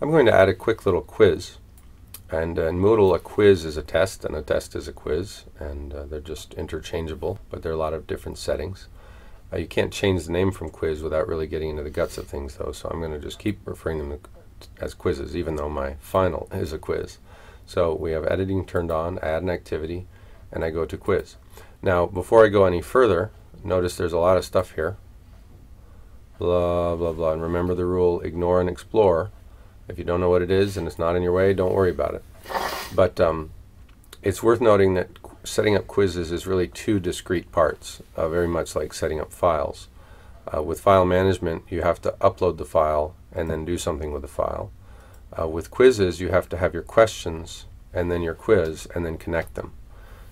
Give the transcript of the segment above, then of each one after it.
I'm going to add a quick little quiz. And uh, in Moodle, a quiz is a test, and a test is a quiz, and uh, they're just interchangeable, but there are a lot of different settings. Uh, you can't change the name from quiz without really getting into the guts of things, though, so I'm going to just keep referring them as quizzes, even though my final is a quiz. So we have editing turned on, add an activity, and I go to quiz. Now, before I go any further, notice there's a lot of stuff here. Blah, blah, blah. And remember the rule, ignore and explore. If you don't know what it is and it's not in your way, don't worry about it. But um, it's worth noting that setting up quizzes is really two discrete parts, uh, very much like setting up files. Uh, with file management, you have to upload the file and then do something with the file. Uh, with quizzes, you have to have your questions and then your quiz and then connect them.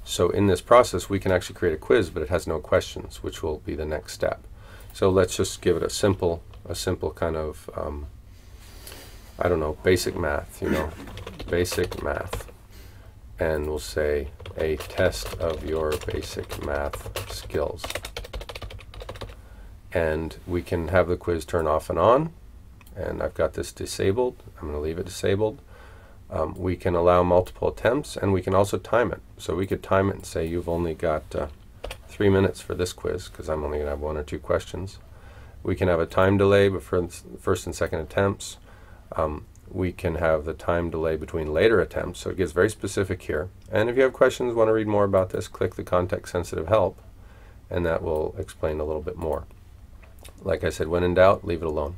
So in this process, we can actually create a quiz, but it has no questions, which will be the next step. So let's just give it a simple, a simple kind of um, I don't know, basic math, you know, basic math. And we'll say a test of your basic math skills. And we can have the quiz turn off and on. And I've got this disabled. I'm going to leave it disabled. Um, we can allow multiple attempts and we can also time it. So we could time it and say you've only got uh, three minutes for this quiz because I'm only going to have one or two questions. We can have a time delay for first and second attempts. Um, we can have the time delay between later attempts. So it gets very specific here. And if you have questions, want to read more about this, click the context sensitive help, and that will explain a little bit more. Like I said, when in doubt, leave it alone.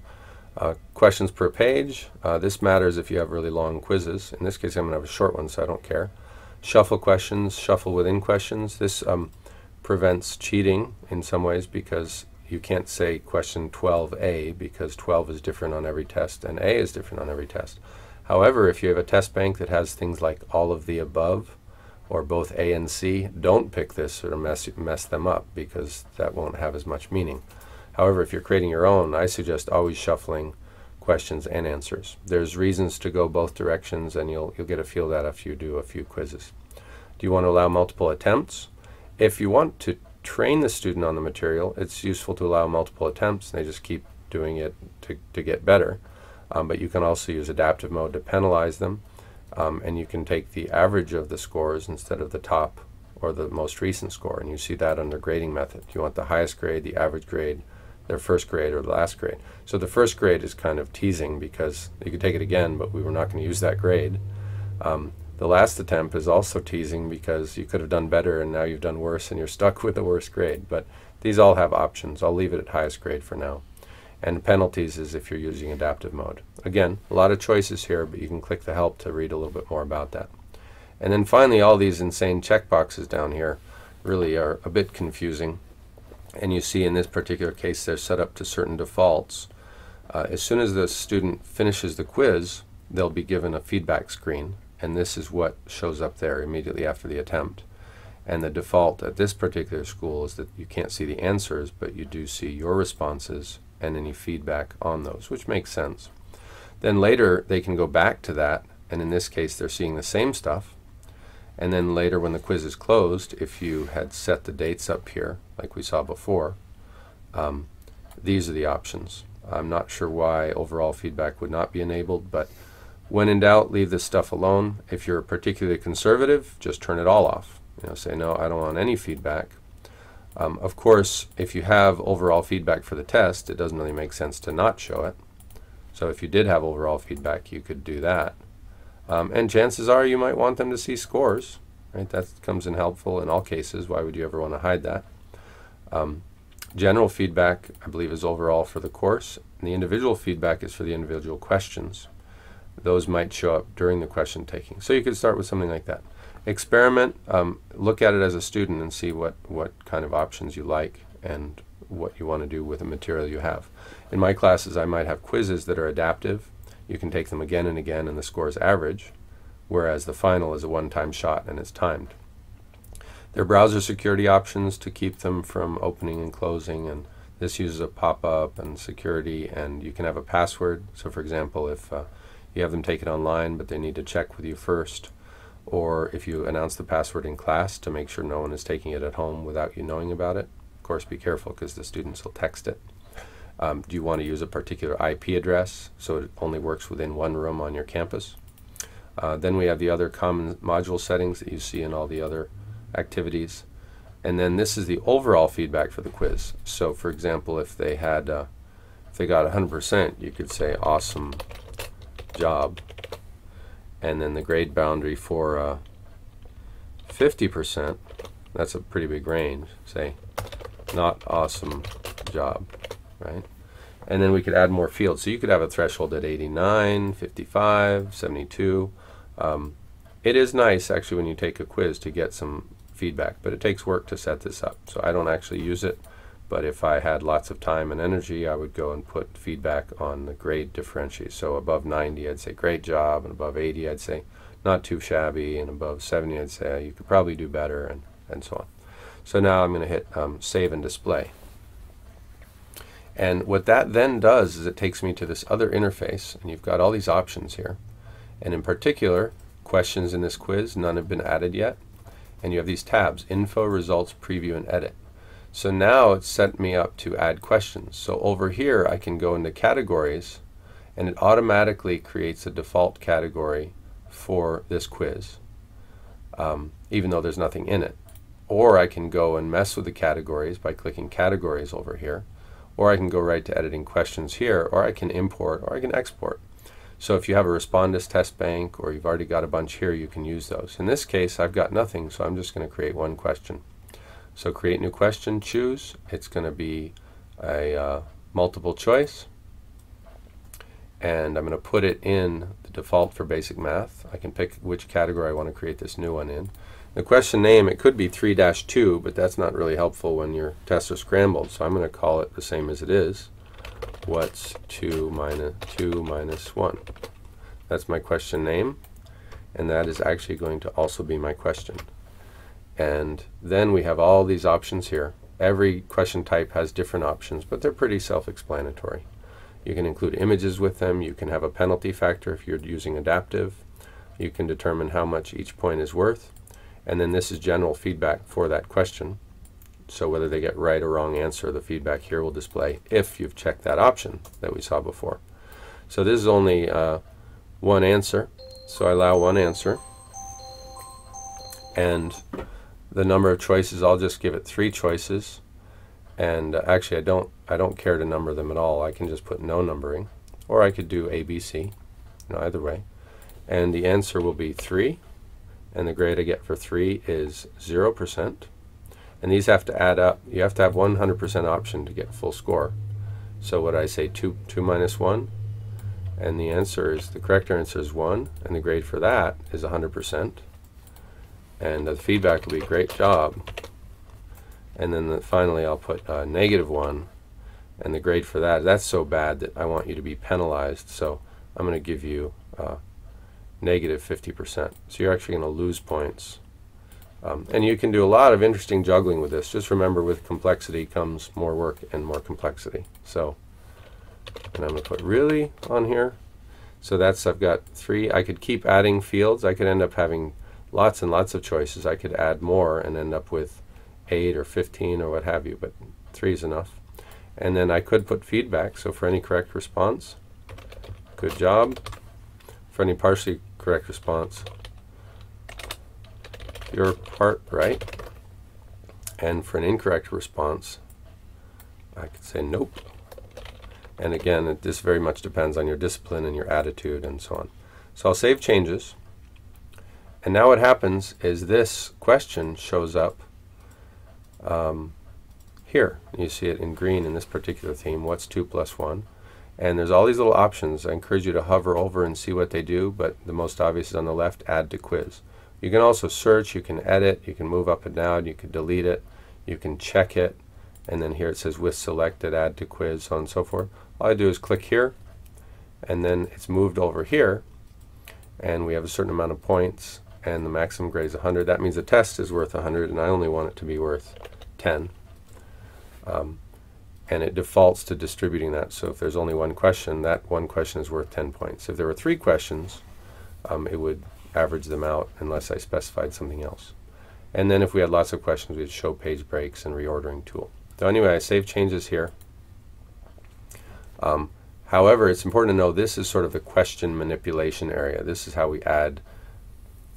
Uh, questions per page. Uh, this matters if you have really long quizzes. In this case, I'm going to have a short one, so I don't care. Shuffle questions, shuffle within questions. This um, prevents cheating in some ways because you can't say question 12A because 12 is different on every test and A is different on every test. However, if you have a test bank that has things like all of the above or both A and C, don't pick this or mess, mess them up because that won't have as much meaning. However, if you're creating your own, I suggest always shuffling questions and answers. There's reasons to go both directions and you'll, you'll get a feel that if you do a few quizzes. Do you want to allow multiple attempts? If you want to train the student on the material, it's useful to allow multiple attempts. They just keep doing it to, to get better. Um, but you can also use adaptive mode to penalize them. Um, and you can take the average of the scores instead of the top or the most recent score. And you see that under grading method. You want the highest grade, the average grade, their first grade, or the last grade. So the first grade is kind of teasing because you could take it again, but we were not going to use that grade. Um, the last attempt is also teasing because you could have done better and now you've done worse and you're stuck with the worst grade. But these all have options. I'll leave it at highest grade for now. And penalties is if you're using adaptive mode. Again, a lot of choices here, but you can click the help to read a little bit more about that. And then finally, all these insane checkboxes down here really are a bit confusing. And you see in this particular case, they're set up to certain defaults. Uh, as soon as the student finishes the quiz, they'll be given a feedback screen and this is what shows up there immediately after the attempt. And the default at this particular school is that you can't see the answers, but you do see your responses and any feedback on those, which makes sense. Then later they can go back to that, and in this case they're seeing the same stuff. And then later when the quiz is closed, if you had set the dates up here, like we saw before, um, these are the options. I'm not sure why overall feedback would not be enabled, but when in doubt, leave this stuff alone. If you're particularly conservative, just turn it all off. You know, say, no, I don't want any feedback. Um, of course, if you have overall feedback for the test, it doesn't really make sense to not show it. So if you did have overall feedback, you could do that. Um, and chances are you might want them to see scores. Right? That comes in helpful in all cases. Why would you ever want to hide that? Um, general feedback, I believe, is overall for the course. And the individual feedback is for the individual questions those might show up during the question taking. So you could start with something like that. Experiment, um, look at it as a student and see what, what kind of options you like and what you want to do with the material you have. In my classes, I might have quizzes that are adaptive. You can take them again and again and the score is average, whereas the final is a one-time shot and it's timed. There are browser security options to keep them from opening and closing and this uses a pop-up and security and you can have a password. So for example, if uh, you have them take it online, but they need to check with you first. Or if you announce the password in class to make sure no one is taking it at home without you knowing about it. Of course, be careful because the students will text it. Um, do you want to use a particular IP address so it only works within one room on your campus? Uh, then we have the other common module settings that you see in all the other activities. And then this is the overall feedback for the quiz. So for example, if they had, uh, if they got 100%, you could say awesome job. And then the grade boundary for uh, 50%, that's a pretty big range, say not awesome job, right? And then we could add more fields. So you could have a threshold at 89, 55, 72. Um, it is nice actually when you take a quiz to get some feedback, but it takes work to set this up. So I don't actually use it, but if I had lots of time and energy, I would go and put feedback on the grade differentials. So above 90, I'd say great job, and above 80, I'd say not too shabby, and above 70, I'd say you could probably do better, and, and so on. So now I'm going to hit um, Save and Display. And what that then does is it takes me to this other interface, and you've got all these options here. And in particular, questions in this quiz, none have been added yet. And you have these tabs, Info, Results, Preview, and Edit. So now it's set me up to add questions. So over here, I can go into Categories, and it automatically creates a default category for this quiz, um, even though there's nothing in it. Or I can go and mess with the categories by clicking categories over here. Or I can go right to editing questions here, or I can import, or I can export. So if you have a Respondus test bank, or you've already got a bunch here, you can use those. In this case, I've got nothing, so I'm just going to create one question. So create new question, choose. It's going to be a uh, multiple choice. And I'm going to put it in the default for basic math. I can pick which category I want to create this new one in. The question name, it could be 3-2, but that's not really helpful when your tests are scrambled. So I'm going to call it the same as it is. What's 2 minus 2 minus 1? That's my question name. And that is actually going to also be my question. And then we have all these options here. Every question type has different options, but they're pretty self-explanatory. You can include images with them. You can have a penalty factor if you're using adaptive. You can determine how much each point is worth. And then this is general feedback for that question. So whether they get right or wrong answer, the feedback here will display if you've checked that option that we saw before. So this is only uh, one answer. So I allow one answer. And the number of choices, I'll just give it three choices. And uh, actually, I don't, I don't care to number them at all. I can just put no numbering. Or I could do ABC, you know, either way. And the answer will be 3 and the grade I get for 3 is 0%. And these have to add up. You have to have 100% option to get full score. So what I say 2, 2 minus 1, and the answer is, the correct answer is 1, and the grade for that is 100%. And the feedback will be great job. And then the, finally I'll put negative 1, and the grade for that, that's so bad that I want you to be penalized. So I'm going to give you uh, negative 50%. So you're actually going to lose points. Um, and you can do a lot of interesting juggling with this. Just remember with complexity comes more work and more complexity. So, and I'm going to put really on here. So that's, I've got three. I could keep adding fields. I could end up having lots and lots of choices. I could add more and end up with 8 or 15 or what have you, but 3 is enough. And then I could put feedback. So for any correct response, good job. For any partially correct response. Your part right. And for an incorrect response, I could say nope. And again, it, this very much depends on your discipline and your attitude and so on. So I'll save changes. And now what happens is this question shows up um, here. You see it in green in this particular theme. What's 2 plus 1? And there's all these little options. I encourage you to hover over and see what they do, but the most obvious is on the left, add to quiz. You can also search, you can edit, you can move up and down, you can delete it, you can check it, and then here it says with selected, add to quiz, so on and so forth. All I do is click here, and then it's moved over here, and we have a certain amount of points, and the maximum grade is 100. That means the test is worth 100, and I only want it to be worth 10. Um, and it defaults to distributing that. So if there's only one question, that one question is worth 10 points. If there were three questions, um, it would average them out unless I specified something else. And then if we had lots of questions, we'd show page breaks and reordering tool. So anyway, I save changes here. Um, however, it's important to know this is sort of the question manipulation area. This is how we add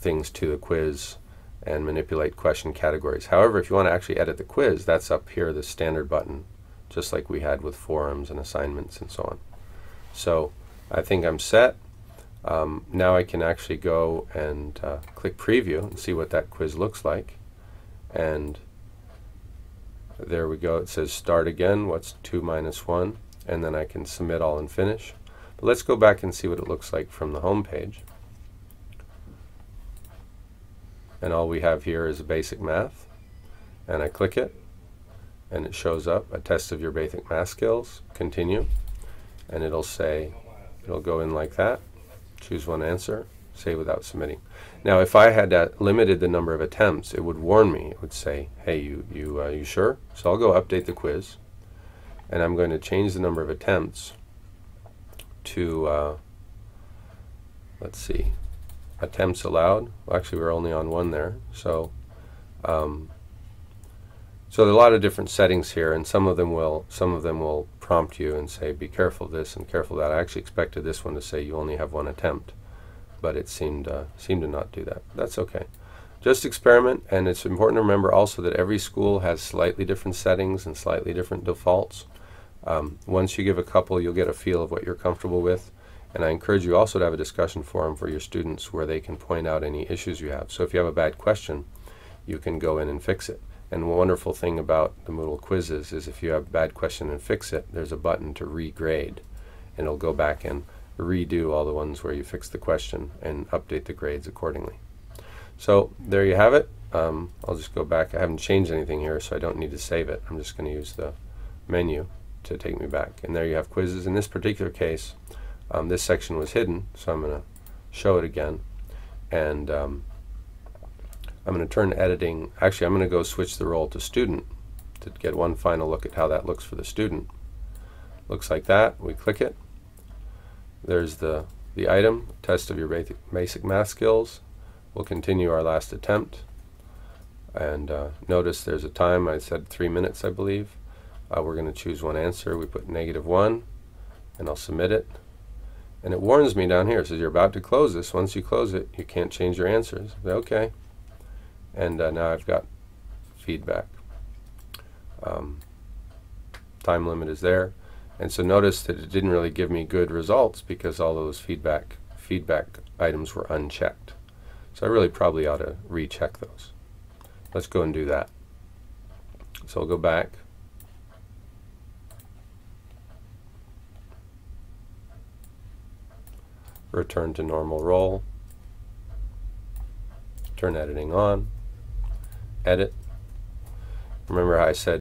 things to the quiz and manipulate question categories. However, if you want to actually edit the quiz, that's up here, the standard button, just like we had with forums and assignments and so on. So I think I'm set. Um, now I can actually go and uh, click preview and see what that quiz looks like. And there we go. It says start again. What's 2 minus 1? And then I can submit all and finish. But let's go back and see what it looks like from the home page. And all we have here is basic math. And I click it. And it shows up a test of your basic math skills. Continue. And it'll say, it'll go in like that. Choose one answer. Save without submitting. Now, if I had uh, limited the number of attempts, it would warn me. It would say, "Hey, you, you, uh, you sure?" So I'll go update the quiz, and I'm going to change the number of attempts to, uh, let's see, attempts allowed. Well, actually, we're only on one there, so. Um, so there are a lot of different settings here, and some of them will some of them will prompt you and say, "Be careful this and careful that." I actually expected this one to say you only have one attempt but it seemed uh, seemed to not do that. That's okay. Just experiment, and it's important to remember also that every school has slightly different settings and slightly different defaults. Um, once you give a couple, you'll get a feel of what you're comfortable with. And I encourage you also to have a discussion forum for your students where they can point out any issues you have. So if you have a bad question, you can go in and fix it. And one wonderful thing about the Moodle quizzes is if you have a bad question and fix it, there's a button to regrade. And it'll go back and redo all the ones where you fix the question and update the grades accordingly. So there you have it. Um, I'll just go back. I haven't changed anything here, so I don't need to save it. I'm just going to use the menu to take me back. And there you have quizzes. In this particular case, um, this section was hidden, so I'm going to show it again. And um, I'm going to turn editing. Actually, I'm going to go switch the role to student to get one final look at how that looks for the student. Looks like that. We click it. There's the, the item, test of your basic, math skills. We'll continue our last attempt. And uh, notice there's a time, I said three minutes, I believe. Uh, we're going to choose one answer. We put negative one, and I'll submit it. And it warns me down here. It says you're about to close this. Once you close it, you can't change your answers. Okay. And uh, now I've got feedback. Um, time limit is there. And so notice that it didn't really give me good results because all those feedback feedback items were unchecked. So I really probably ought to recheck those. Let's go and do that. So I'll go back. Return to normal role. Turn editing on. Edit. Remember I said